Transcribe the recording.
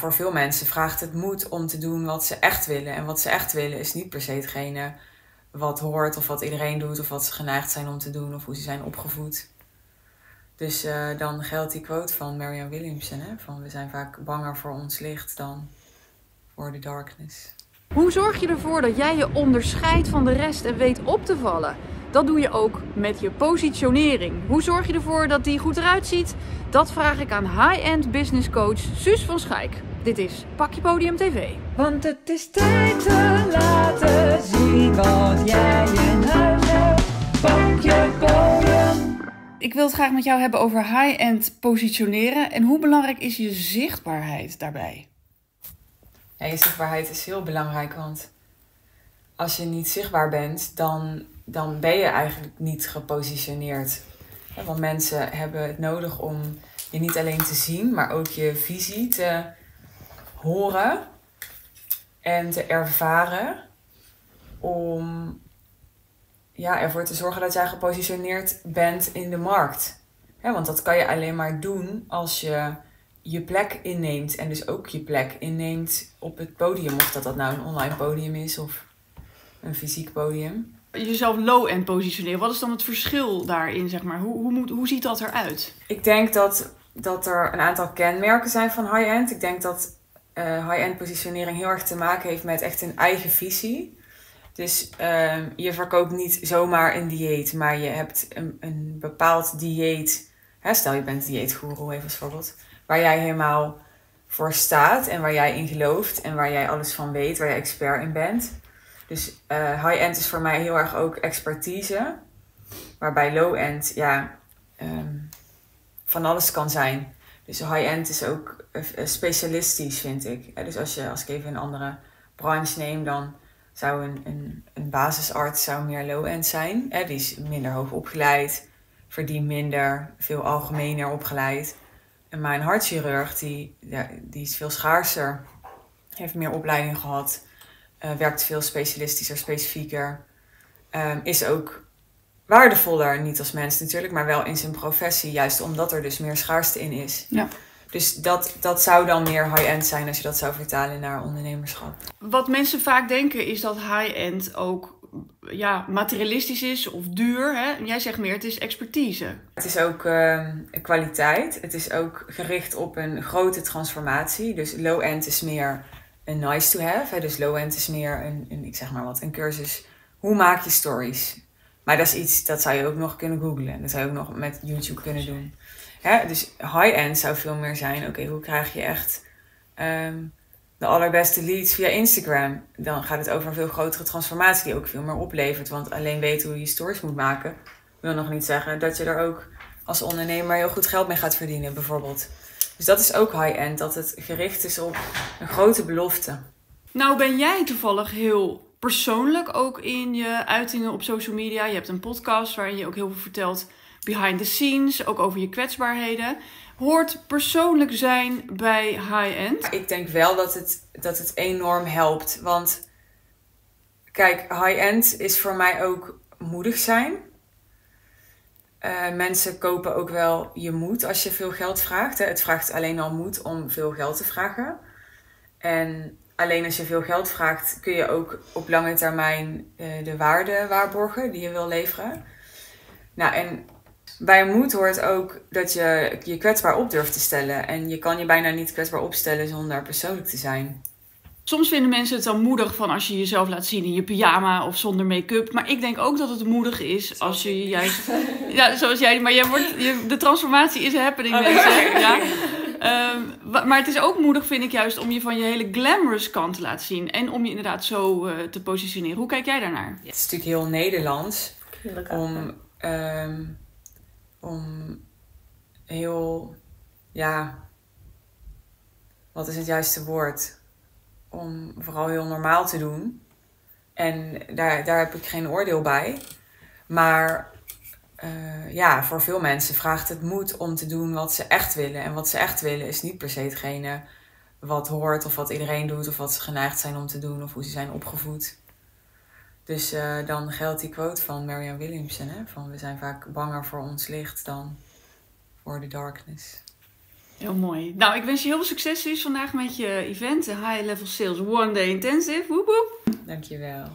Voor veel mensen vraagt het moed om te doen wat ze echt willen. En wat ze echt willen is niet per se hetgene wat hoort of wat iedereen doet of wat ze geneigd zijn om te doen of hoe ze zijn opgevoed. Dus uh, dan geldt die quote van Marianne Williamson: hè, van we zijn vaak banger voor ons licht dan voor de darkness. Hoe zorg je ervoor dat jij je onderscheidt van de rest en weet op te vallen? Dat doe je ook met je positionering. Hoe zorg je ervoor dat die goed eruit ziet? Dat vraag ik aan high-end business coach Suus van Schijk. Dit is Pak je Podium TV. Want het is tijd te laten zien wat jij in huis hebt. Pak je podium. Ik wil het graag met jou hebben over high-end positioneren. En hoe belangrijk is je zichtbaarheid daarbij? Ja, je zichtbaarheid is heel belangrijk, want als je niet zichtbaar bent, dan, dan ben je eigenlijk niet gepositioneerd. Want mensen hebben het nodig om je niet alleen te zien, maar ook je visie te horen en te ervaren. Om ja, ervoor te zorgen dat jij gepositioneerd bent in de markt. want dat kan je alleen maar doen als je je plek inneemt. En dus ook je plek inneemt op het podium. Of dat dat nou een online podium is of een fysiek podium. Jezelf low-end positioneren. Wat is dan het verschil daarin, zeg maar? Hoe, hoe, moet, hoe ziet dat eruit? Ik denk dat, dat er een aantal kenmerken zijn van high-end. Ik denk dat uh, high-end positionering heel erg te maken heeft met echt een eigen visie. Dus uh, je verkoopt niet zomaar een dieet, maar je hebt een, een bepaald dieet. Hè, stel je bent dieetgoeroe, even als voorbeeld. Waar jij helemaal voor staat en waar jij in gelooft en waar jij alles van weet, waar jij expert in bent. Dus uh, high-end is voor mij heel erg ook expertise. Waarbij low-end ja, um, van alles kan zijn. Dus high-end is ook uh, specialistisch, vind ik. dus als, je, als ik even een andere branche neem, dan zou een, een, een basisarts zou meer low-end zijn. Hè? Die is minder hoog opgeleid, verdient minder, veel algemener opgeleid. En mijn hartchirurg, die, die is veel schaarser, heeft meer opleiding gehad, uh, werkt veel specialistischer, specifieker. Um, is ook waardevoller, niet als mens natuurlijk, maar wel in zijn professie, juist omdat er dus meer schaarste in is. Ja. Dus dat, dat zou dan meer high-end zijn als je dat zou vertalen naar ondernemerschap. Wat mensen vaak denken is dat high-end ook ja, materialistisch is of duur. Hè? Jij zegt meer, het is expertise. Het is ook uh, kwaliteit. Het is ook gericht op een grote transformatie. Dus low-end is meer nice to have. Dus low-end is meer een, een, ik zeg maar wat, een cursus. Hoe maak je stories? Maar dat is iets, dat zou je ook nog kunnen googlen. Dat zou je ook nog met YouTube kunnen doen. Hè? Dus high-end zou veel meer zijn, oké, hoe krijg je echt um, de allerbeste leads via Instagram? Dan gaat het over een veel grotere transformatie die ook veel meer oplevert. Want alleen weten hoe je stories moet maken, wil nog niet zeggen dat je er ook als ondernemer heel goed geld mee gaat verdienen, bijvoorbeeld. Dus dat is ook high-end, dat het gericht is op een grote belofte. Nou ben jij toevallig heel persoonlijk ook in je uitingen op social media. Je hebt een podcast waarin je ook heel veel vertelt behind the scenes, ook over je kwetsbaarheden. Hoort persoonlijk zijn bij high-end? Ik denk wel dat het, dat het enorm helpt. Want kijk, high-end is voor mij ook moedig zijn. Uh, mensen kopen ook wel je moed als je veel geld vraagt. Het vraagt alleen al moed om veel geld te vragen. En alleen als je veel geld vraagt, kun je ook op lange termijn uh, de waarde waarborgen die je wil leveren. Nou, en bij moed hoort ook dat je je kwetsbaar op durft te stellen. En je kan je bijna niet kwetsbaar opstellen zonder persoonlijk te zijn. Soms vinden mensen het dan moedig van als je jezelf laat zien in je pyjama of zonder make-up. Maar ik denk ook dat het moedig is als je juist. Ja, zoals jij. Maar jij wordt, je, de transformatie is happening, oh, mensen. Ja. Um, maar het is ook moedig, vind ik juist, om je van je hele glamorous kant te laten zien. En om je inderdaad zo uh, te positioneren. Hoe kijk jij daarnaar? het is natuurlijk heel Nederlands om. Um, om heel, ja, wat is het juiste woord? Om vooral heel normaal te doen. En daar, daar heb ik geen oordeel bij. Maar uh, ja, voor veel mensen vraagt het moed om te doen wat ze echt willen. En wat ze echt willen is niet per se hetgene wat hoort of wat iedereen doet of wat ze geneigd zijn om te doen of hoe ze zijn opgevoed. Dus uh, dan geldt die quote van Marianne Williamson: hè, van we zijn vaak banger voor ons licht dan voor de darkness. Heel mooi. Nou, ik wens je heel veel succes Suus vandaag met je event. de High Level Sales One Day Intensive. Woep woep. Dankjewel.